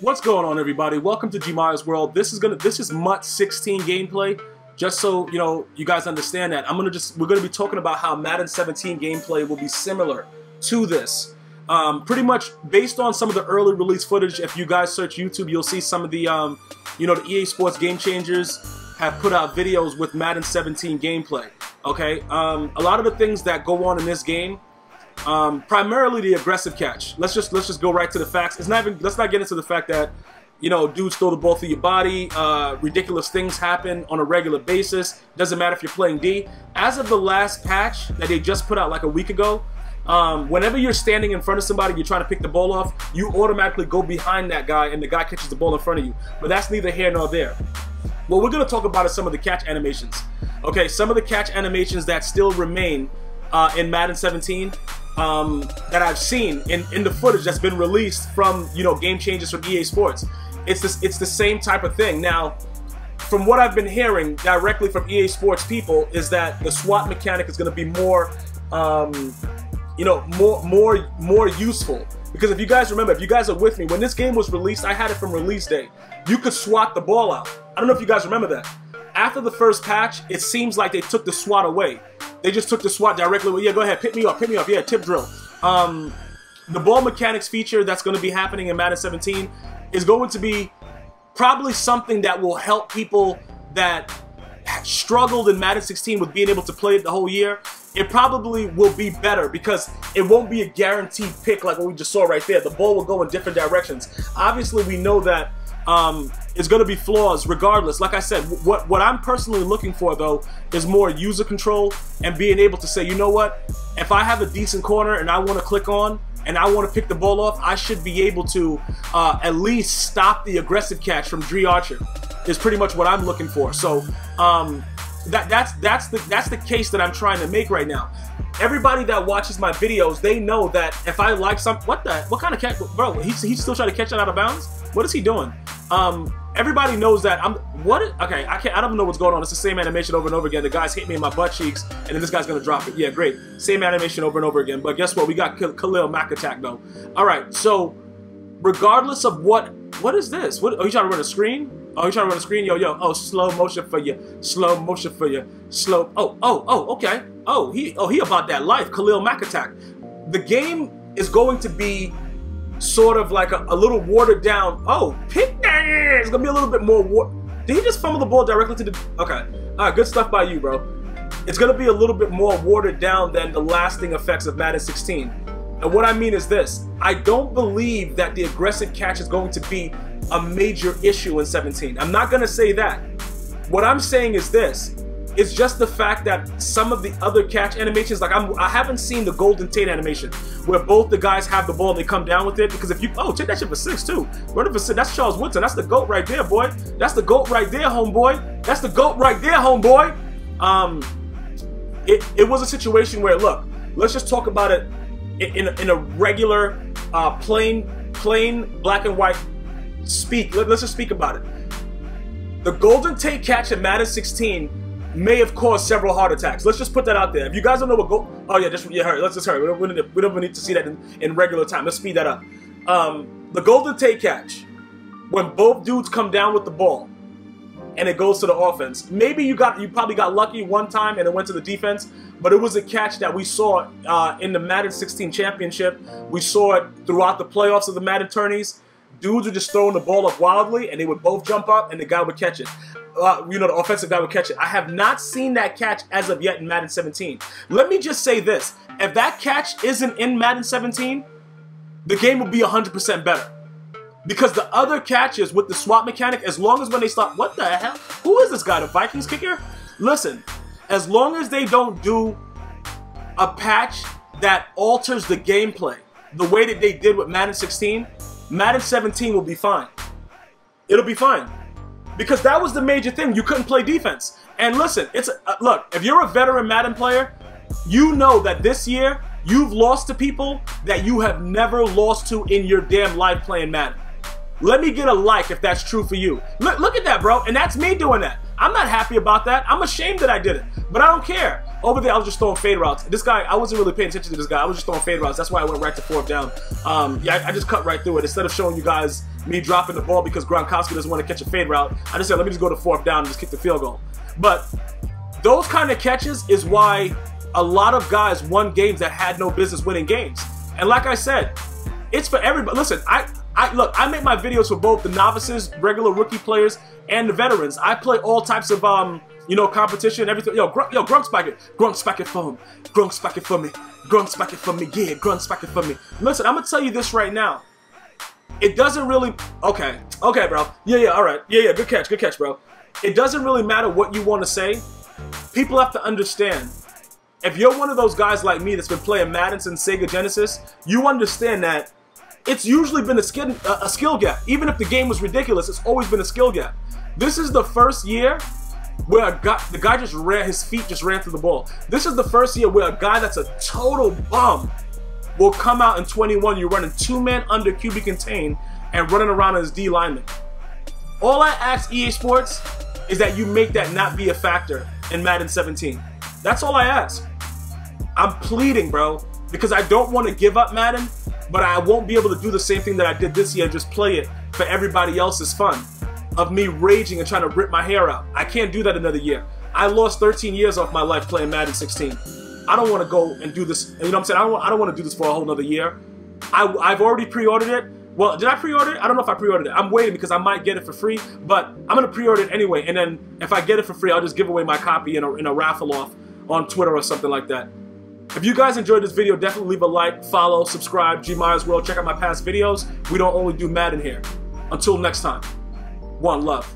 What's going on, everybody? Welcome to Gmia's World. This is gonna this is MUT 16 gameplay. Just so you know, you guys understand that I'm gonna just we're gonna be talking about how Madden 17 gameplay will be similar to this. Um, pretty much based on some of the early release footage. If you guys search YouTube, you'll see some of the um, you know the EA Sports Game Changers have put out videos with Madden 17 gameplay. Okay, um, a lot of the things that go on in this game um, primarily the aggressive catch. Let's just let's just go right to the facts. It's not even let's not get into the fact that you know dudes throw the ball through your body. Uh, ridiculous things happen on a regular basis. Doesn't matter if you're playing D. As of the last patch that they just put out like a week ago, um, whenever you're standing in front of somebody, you're trying to pick the ball off, you automatically go behind that guy and the guy catches the ball in front of you. But that's neither here nor there. What we're going to talk about is some of the catch animations. Okay, some of the catch animations that still remain uh, in Madden 17 um, that I've seen in, in the footage that's been released from you know Game Changers from EA Sports. It's this it's the same type of thing. Now, from what I've been hearing directly from EA Sports people is that the SWAT mechanic is going to be more, um, you know, more more more useful. Because if you guys remember, if you guys are with me, when this game was released, I had it from release day. You could swat the ball out. I don't know if you guys remember that. After the first patch, it seems like they took the SWAT away. They just took the SWAT directly. Well, yeah, go ahead, pick me up, pick me up. Yeah, tip drill. Um, the ball mechanics feature that's going to be happening in Madden 17 is going to be probably something that will help people that struggled in Madden 16 with being able to play it the whole year. It probably will be better because it won't be a guaranteed pick like what we just saw right there. The ball will go in different directions. Obviously, we know that um, it's going to be flaws regardless. Like I said, what, what I'm personally looking for, though, is more user control and being able to say, you know what, if I have a decent corner and I want to click on and I want to pick the ball off, I should be able to uh, at least stop the aggressive catch from Dri Archer is pretty much what I'm looking for. So um, that, that's, that's, the, that's the case that I'm trying to make right now everybody that watches my videos, they know that if I like some, what the, what kind of catch, bro? He's, he's still trying to catch it out of bounds. What is he doing? Um, everybody knows that I'm what okay I can't I don't know what's going on. It's the same animation over and over again. The guys hit me in my butt cheeks and then this guy's gonna drop it. Yeah great. Same animation over and over again. But guess what? We got Khalil Mack attack though. All right so regardless of what what is this? What are you trying to run a screen? Oh you trying to run a screen? Yo yo oh slow motion for you slow motion for you slow oh oh oh okay. Oh he oh he about that life. Khalil Mack attack. The game is going to be sort of like a, a little watered down. Oh, pick that! It's gonna be a little bit more. Did he just fumble the ball directly to the? Okay, all right, good stuff by you, bro. It's gonna be a little bit more watered down than the lasting effects of Madden 16. And what I mean is this: I don't believe that the aggressive catch is going to be a major issue in 17. I'm not gonna say that. What I'm saying is this: it's just the fact that some of the other catch animations, like I'm, I haven't seen the Golden Tate animation where both the guys have the ball and they come down with it. Because if you, oh, take that shit for six too. Running for six, that's Charles Woodson. That's the goat right there, boy. That's the goat right there, homeboy. That's the goat right there, homeboy. Um, it, it was a situation where, look, let's just talk about it in, in, a, in a regular, uh, plain, plain black and white speak. Let, let's just speak about it. The Golden Tate catch at Madden 16 may have caused several heart attacks. Let's just put that out there. If you guys don't know what go, oh yeah, just yeah, hurry. Let's just hurry. We don't, we don't, we don't need to see that in, in regular time. Let's speed that up. Um, the Golden Tate catch, when both dudes come down with the ball, and it goes to the offense. Maybe you got you probably got lucky one time and it went to the defense, but it was a catch that we saw uh, in the Madden 16 championship. We saw it throughout the playoffs of the Madden tourneys. Dudes were just throwing the ball up wildly, and they would both jump up, and the guy would catch it uh, you know, the offensive guy would catch it. I have not seen that catch as of yet in Madden 17. Let me just say this. If that catch isn't in Madden 17, the game will be 100% better. Because the other catches with the SWAT mechanic, as long as when they stop, what the hell? Who is this guy, the Vikings kicker? Listen, as long as they don't do a patch that alters the gameplay the way that they did with Madden 16, Madden 17 will be fine. It'll be fine because that was the major thing. You couldn't play defense. And listen, it's uh, look. If you're a veteran Madden player, you know that this year you've lost to people that you have never lost to in your damn life playing Madden. Let me get a like if that's true for you. Look, look at that, bro. And that's me doing that. I'm not happy about that. I'm ashamed that I did it. But I don't care. Over there, I was just throwing fade routes. This guy, I wasn't really paying attention to this guy. I was just throwing fade routes. That's why I went right to fourth down. Um, yeah, I, I, just cut right through it. Instead of showing you guys me dropping the ball because Gronkowski doesn't want to catch a fade route, I just said, let me just go to fourth down and just kick the field goal. But those kind of catches is why a lot of guys won games that had no business winning games. And like I said, it's for everybody. Listen, I, I look, I make my videos for both the novices, regular rookie players, and the veterans. I play all types of um you know, competition, everything. Yo, Gronk, yo, Gronk spike it. Gronk spike it for him. Gronk spike it for me. Gronk spike it for me. Yeah, Gronk spike it for me. Listen, I'm gonna tell you this right now. It doesn't really. Okay, okay, bro. Yeah, yeah, all right. Yeah, yeah. Good catch, good catch, bro. It doesn't really matter what you want to say. People have to understand. If you're one of those guys like me that's been playing Madden since Sega Genesis, you understand that it's usually been a skill, a skill gap. Even if the game was ridiculous, it's always been a skill gap. This is the first year where a guy, the guy just ran, his feet just ran through the ball. This is the first year where a guy that's a total bum will come out in 21. You're running two men under QB contain and running around as D lineman. All I ask EA Sports is that you make that not be a factor in Madden 17. That's all I ask. I'm pleading, bro, because I don't want to give up Madden, but I won't be able to do the same thing that I did this year, and just play it for everybody else's fun of me raging and trying to rip my hair out. I can't do that another year. I lost 13 years off my life playing Madden 16. I don't want to go and do this. And you know what I'm saying? I don't, I don't want to do this for a whole nother year. I, I've already pre-ordered it. Well, did I pre-order it? I don't know if I pre-ordered it. I'm waiting because I might get it for free, but I'm going to pre-order it anyway. And then if I get it for free, I'll just give away my copy in a, in a raffle off on Twitter or something like that. If you guys enjoyed this video, definitely leave a like, follow, subscribe, Gmia's World. Check out my past videos. We don't only do Madden here. Until next time. One love.